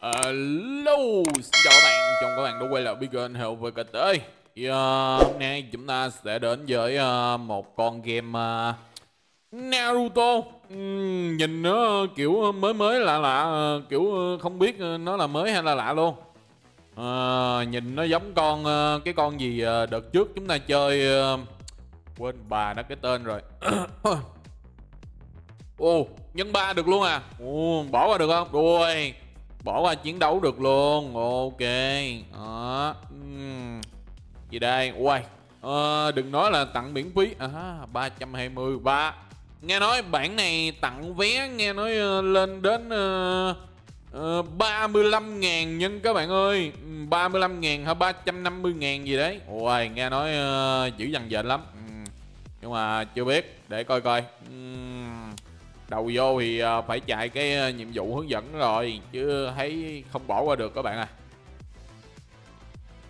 Ờ, hello, xin chào các bạn, chào các bạn đã quay lại với kênh Heo VKT thì, ờ, Hôm nay chúng ta sẽ đến với uh, một con game uh, Naruto. Uhm, Nhìn nó kiểu mới mới lạ lạ, uh, kiểu không biết nó là mới hay là lạ luôn. Uh, Nhìn nó giống con, uh, cái con gì uh, đợt trước chúng ta chơi uh, Quên bà nó cái tên rồi. Ồ, nhân ba được luôn à? Ồ, bỏ qua được không? Rồi bỏ qua chiến đấu được luôn. Ok. Đó. Uhm. gì đây? Uầy. À, đừng nói là tặng miễn phí. À, 320 ba nghe nói bản này tặng vé nghe nói uh, lên đến uh, uh, 35 ngàn nhân các bạn ơi. 35 ngàn hay 350 ngàn gì đấy. Uầy nghe nói uh, dữ dằn dệt lắm. Uhm. nhưng mà chưa biết. Để coi coi. Uhm đầu vô thì ờ, phải chạy cái ờ, nhiệm vụ hướng dẫn rồi chứ thấy không bỏ qua được các bạn à.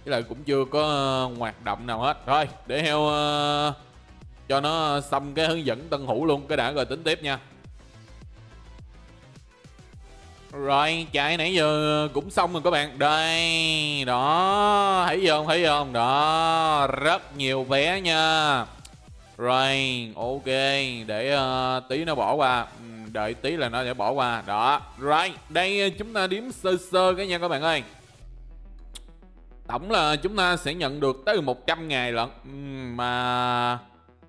Với lại cũng chưa có hoạt động nào hết. Thôi để heo uh, cho nó xong cái hướng dẫn tân hữu luôn cái đã rồi tính tiếp nha. Rồi chạy nãy giờ cũng xong rồi các bạn. Đây đó thấy không? Thấy không? Đó rất nhiều vé nha rồi ok để uh, tí nó bỏ qua. Ừ, đợi tí là nó sẽ bỏ qua. Đó rồi đây ờ, chúng ta điểm sơ sơ cái nha các bạn ơi. Tổng là chúng ta sẽ nhận được tới 100 ngày lận. Ừ, mà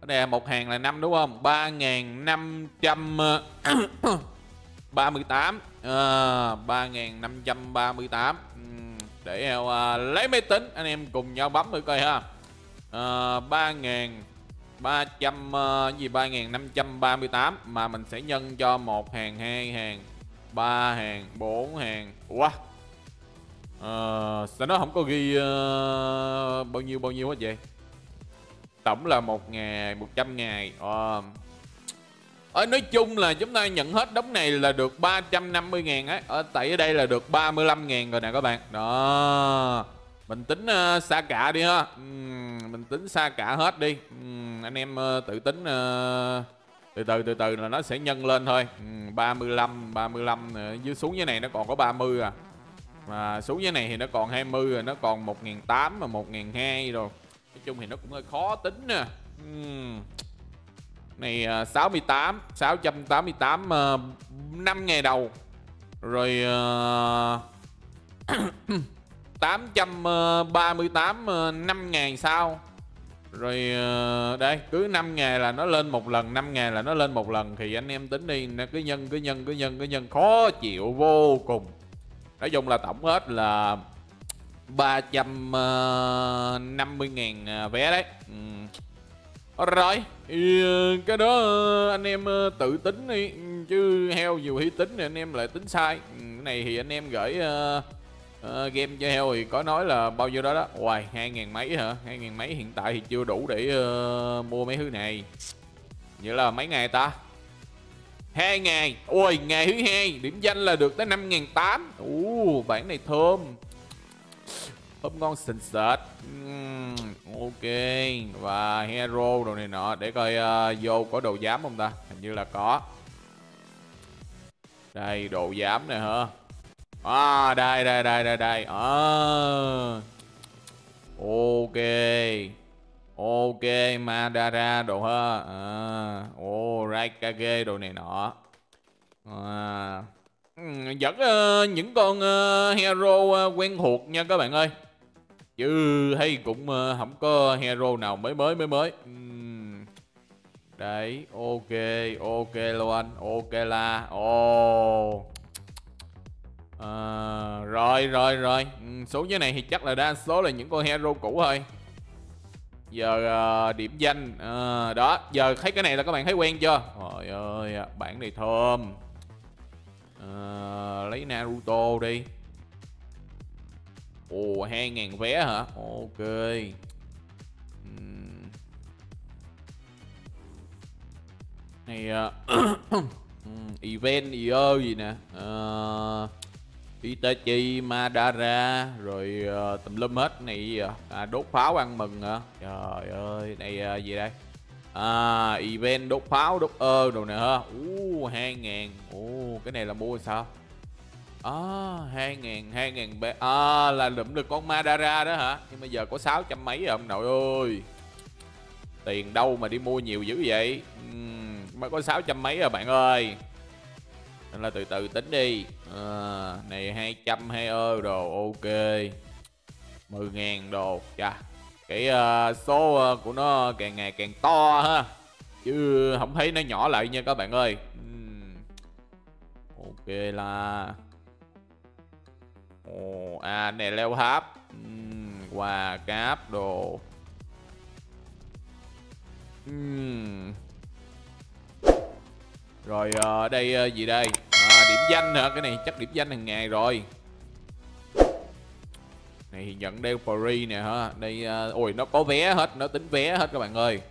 ở đây một hàng là năm đúng không? ba ngàn ờ, năm trăm ba mươi tám ba ngàn năm trăm ba mươi tám. Để uh, lấy máy tính anh em cùng nhau bấm thử coi ha. Ba ngàn 300 uh, ờ, gì 3538 mà mình sẽ nhân cho một hàng hai hàng ba hàng bốn hàng. Ủa? Uh, sao nó không có ghi uh, bao nhiêu bao nhiêu hết vậy? Tổng là một ngày 100 ngày uh, ở nói chung là chúng ta nhận hết đống này là được 350 ngàn ấy. Ở tại ở đây là được 35 ngàn rồi nè các bạn. Đó mình tính ờ, uh, xa cả đi ha. Uhm, mình tính xa cả hết đi. Uhm, anh em uh, tự tính uh, từ từ từ từ là nó sẽ nhân lên thôi. Uhm, 35 35 uh, dưới xuống dưới này nó còn có 30 à. Mà xuống dưới này thì nó còn 20 rồi nó còn 1.800 và 1.200 rồi. Nói chung thì nó cũng hơi khó tính nè. Uhm. này uh, 68 688 uh, 5 ngày đầu. Rồi uh, 838 5 ờ, ờ ngày sau rồi ờ, đây cứ 5 ngày là nó lên một lần 5 ngày là nó lên một lần thì anh em tính đi nó cứ nhân cứ nhân cứ nhân cứ nhân khó chịu vô cùng. Nói chung là tổng hết là 350.000 ờ, vé đấy. Ừ. rồi cái đó anh em tự tính đi. Ừ, chứ heo nhiều khi tính thì anh em lại tính sai. Ừ, cái này thì anh em gửi uh, game cho heo thì có nói là bao nhiêu đó đó. Hoài hai ngàn mấy hả? Hai ngàn mấy hiện tại thì chưa đủ để uh, mua mấy thứ này. Vậy là mấy ngày ta? Hai ngày. Ôi ngày thứ hai điểm danh là được tới năm ngàn tám. Ú bản này thơm. Thơm ngon sình sệt. Uhm, ok. Và hero đồ này nọ để coi uh, vô có đồ giám không ta? Hình như là có. Đây đồ giám này hả? À đây đây đây đây đây à. ok ok madara đồ ha ờ. à. ô raikage đồ này nọ à. vẫn uh, những con uh, hero uh, quen thuộc nha các bạn ơi chứ hay cũng uh, không có hero nào mới mới mới mới uhm. đấy ok ok luôn anh ok la oh. À, rồi rồi rồi. Ừ, Số dưới này thì chắc là đa số là những con hero cũ thôi. Giờ uh, điểm danh uh, Đó Giờ thấy cái này là các bạn thấy quen chưa? Trời ơi à, Bản này thơm. Uh, Lấy Naruto đi. Ồ 2.000 vé hả? Ok. Uhm. Này uh, Event EO gì nè. Uh, Itachi Madara rồi uh, tùm lum hết này ờ, à, đốt pháo ăn mừng hả? Trời ơi, này uh, gì đây? À, event đốt pháo, đốt ơ đồ nè ha. Ú 2000. Ồ, cái này là mua sao? À, 2000 2000 bé. À là lụm được con Madara đó hả? Nhưng bây giờ có 600 mấy rồi ông nội ơi. Tiền đâu mà đi mua nhiều dữ vậy? Uhm, mà có 600 mấy rồi bạn ơi. Nên là từ từ tính đi. À, Này 200 hai ơ đồ ok. 10.000 đồ Chà. Cái uh, số uh, của nó càng ngày càng to ha. Chứ không thấy nó nhỏ lại nha các bạn ơi. Uhm. Ok là Ồ, oh, à này leo tháp. Uhm, Quà cáp đồ. Uhm. Rồi uh, đây uh, gì đây? À, Điểm danh hả? Cái này chắc điểm danh hàng ngày rồi. Này thì nhận đeo free nè hả? Đây uh, Ôi nó có vé hết Nó tính vé hết các bạn ơi.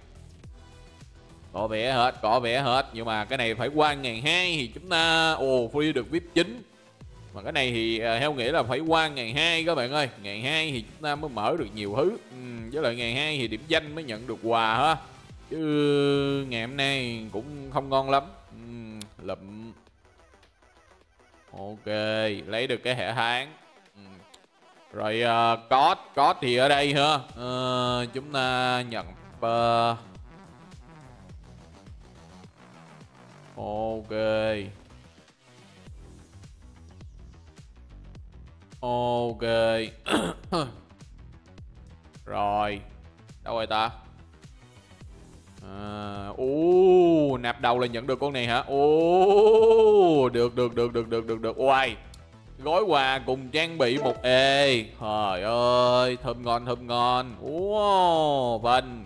Có vé hết có vé hết. Nhưng mà cái này phải qua ngày hai thì chúng ta ồ free được vip chính mà cái này thì theo nghĩa là phải qua ngày 2 các bạn ơi. Ngày 2 thì chúng ta mới mở được nhiều thứ. Ừ, với lại ngày 2 thì điểm danh mới nhận được quà ha chứ ngày hôm nay cũng không ngon lắm lụm. Ok lấy được cái hệ tháng ừ. rồi uh, code code thì ở đây ha uh, ờ, chúng ta nhận uh, ok. Ok. Rồi Đâu rồi ta? À, Ồ Nạp đầu là nhận được con này hả? Ồ Được được được được được được được. Oai Gói quà cùng trang bị một ê. Trời ơi Thơm ngon thơm ngon. Ồ Vâng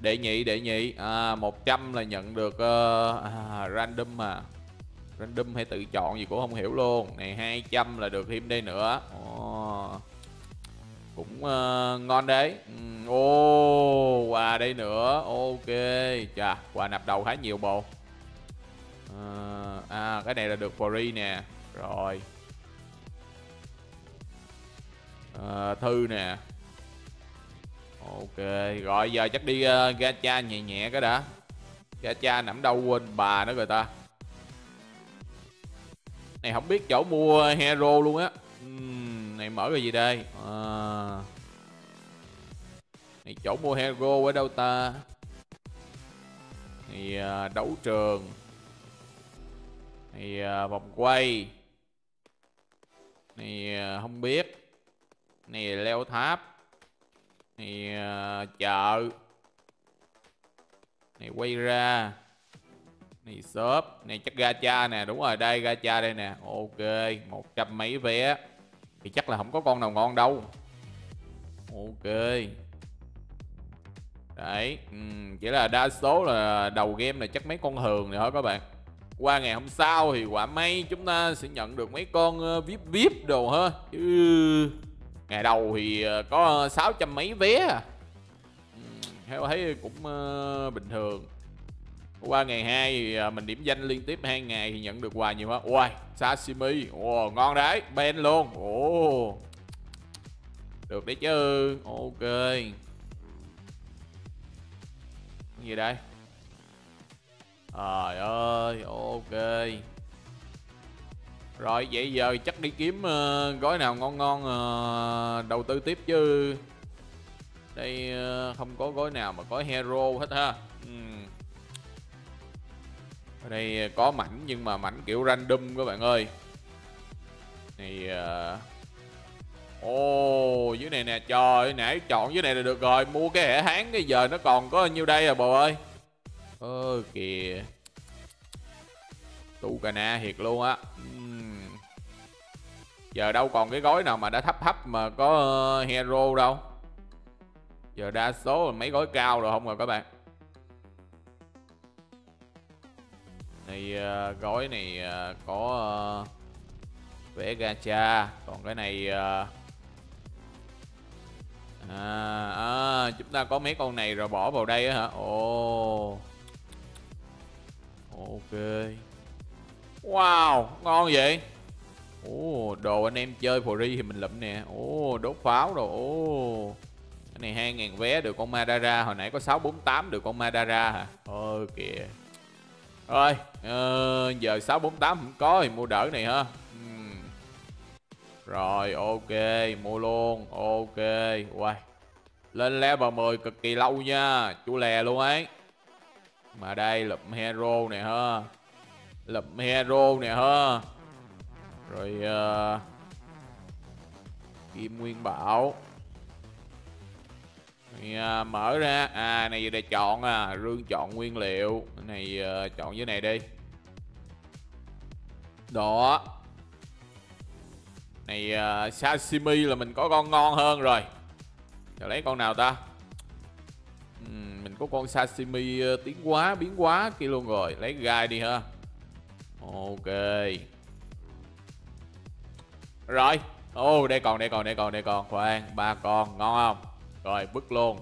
Đệ nhị đệ nhị. À, 100 là nhận được uh, à, Random mà. Random hay tự chọn gì cũng không hiểu luôn. Này 200 là được thêm đây nữa. Ồ cũng uh, ngon đấy. Ừ, ô oh, quà đây nữa. Ok chà quà nạp đầu khá nhiều bộ. Uh, à cái này là được free nè. Rồi. Uh, thư nè. Ok rồi giờ chắc đi uh, gacha nhẹ nhẹ cái đã. Gacha nằm đâu quên bà nữa rồi ta. Này không biết chỗ mua hero luôn á. Uhm, này mở cái gì đây? À này chỗ mua hero ở đâu ta? Này đấu trường. Này vòng quay. Này không biết. Này leo tháp. Này à, chợ. Này quay ra. Này shop. Này chắc gacha nè. Đúng rồi đây gacha đây nè. Ok một trăm mấy vé. Thì chắc là không có con nào ngon đâu. Ok đấy ừ, chỉ là đa số là đầu game là chắc mấy con thường này thôi các bạn. Qua ngày hôm sau thì quả may chúng ta sẽ nhận được mấy con ờ, vip vip đồ ha. Chứ ngày đầu thì ờ, có sáu trăm mấy vé à. Ừ, theo thấy cũng uh, bình thường. Qua ngày 2 thì mình điểm danh liên tiếp hai ngày thì nhận được quà nhiều quá. Ôi sashimi ồ ngon đấy ben luôn. Ồ. Được đấy chứ ok gì đây? Trời ơi ok. Rồi vậy giờ chắc đi kiếm uh, gói nào ngon ngon uh, đầu tư tiếp chứ. Đây uh, không có gói nào mà có hero hết ha. Uhm ở đây có mảnh nhưng mà mảnh kiểu random các bạn ơi. Này uh, Ồ, dưới này nè trời nãy chọn dưới này là được rồi mua cái hệ hán cái giờ nó còn có nhiêu đây à bồ ơi? Ơ kìa. Tu cà na thiệt luôn á. Uhm. giờ đâu còn cái gói nào mà đã thấp thấp mà có ờ, hero đâu. Giờ đa số là mấy gói cao rồi không rồi các bạn. Này uh, gói này uh, có uh, vẽ gacha còn cái này uh, à, à, chúng ta có mấy con này rồi bỏ vào đây á hả? Ồ. Ok. Wow ngon vậy. Ồ oh, đồ anh em chơi ri thì mình lụm nè. Ồ oh, đốt pháo rồi ồ. Cái này hai ngàn vé được con Madara hồi nãy có 648 được con Madara hả? Ơ kìa rồi uh, giờ 648 không có thì mua đỡ này ha. Uhm. Rồi ok Mua luôn Ok. Uầy Lên level 10 cực kỳ lâu nha Chú lè luôn ấy. Mà đây lụm hero nè ha. Lụm hero nè ha. Rồi uh, Kim Nguyên Bảo. Thì, uh, ờ, mở ra. À này để chọn à rương chọn nguyên liệu. Này uh, chọn dưới này đi. Đó này uh, sashimi là mình có con ngon hơn rồi. Giờ lấy con nào ta? Uhm, mình có con sashimi à, uh, tiến quá biến quá kia luôn rồi. Lấy gai đi ha. Ok. Rồi. Ô oh, đây còn đây còn đây còn đây còn. Khoan ba con ngon không? Rồi bứt luôn.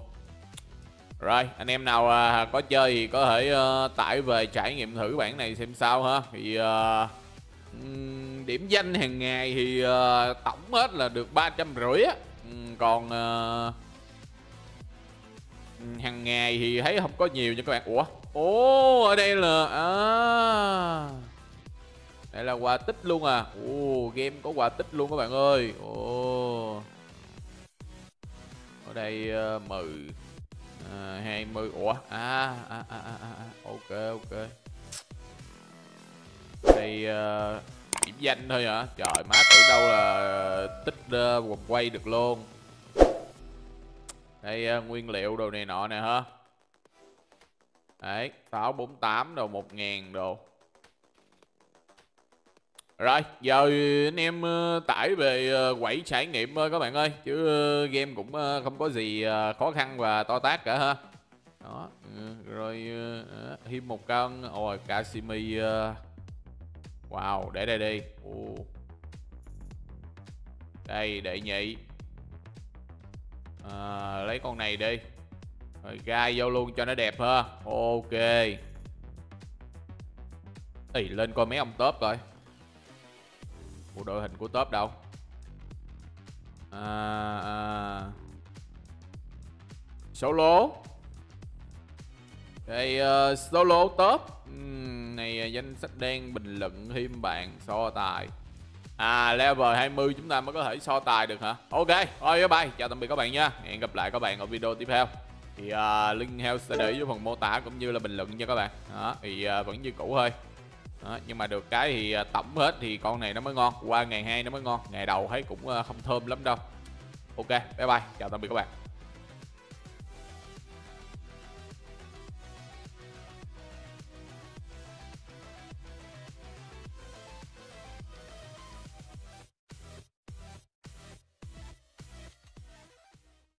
Rồi anh em nào uh, có chơi thì có thể uh, tải về trải nghiệm thử bản này xem sao ha. Thì uh, điểm danh hàng ngày thì uh, tổng hết là được ba trăm rưỡi á. Ừ, còn uh, hàng ngày thì thấy không có nhiều nha các bạn. Ủa? Ồ ở đây là à, đây là quà tích luôn à. Ồ game có quà tích luôn các bạn ơi. Ồ. Ở đây uh, mười hai mươi. Ủa? À, à, à, à, à, ok ok. Đây uh, điểm danh thôi hả? Trời má tưởng đâu là ờ, tích ờ, uh, vòng quay được luôn. Đây uh, nguyên liệu đồ này nọ nè ha đấy pháo 48 đồ một ngàn đồ. Rồi giờ anh em tải về quẩy trải nghiệm các bạn ơi. Chứ game cũng không có gì khó khăn và to tát cả ha. Đó ừ, rồi thêm một con ôi kasimi Wow, để đây đi. Ồ. Đây, đệ nhị. À, Lấy con này đi. Rồi gai vô luôn cho nó đẹp ha. Ok. Ê, lên coi mấy ông top coi. Bộ đội hình của top đâu? À, à. Solo. Đây uh, solo top. Uhm này à, danh sách đen bình luận thêm bạn so tài. À level 20 chúng ta mới có thể so tài được hả? Ok rồi bye bye. Chào tạm biệt các bạn nha. Hẹn gặp lại các bạn ở video tiếp theo. Thì uh, link heo sẽ để dưới phần mô tả cũng như là bình luận nha các bạn. Đó, Thì uh, vẫn như cũ thôi. Đó, nhưng mà được cái thì uh, tổng hết thì con này nó mới ngon. Qua ngày hai nó mới ngon. Ngày đầu thấy cũng uh, không thơm lắm đâu. Ok bye bye. Chào tạm biệt các bạn.